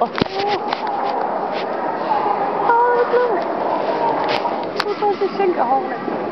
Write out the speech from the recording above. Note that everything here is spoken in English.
Oh, oh look! Look at the sinkhole.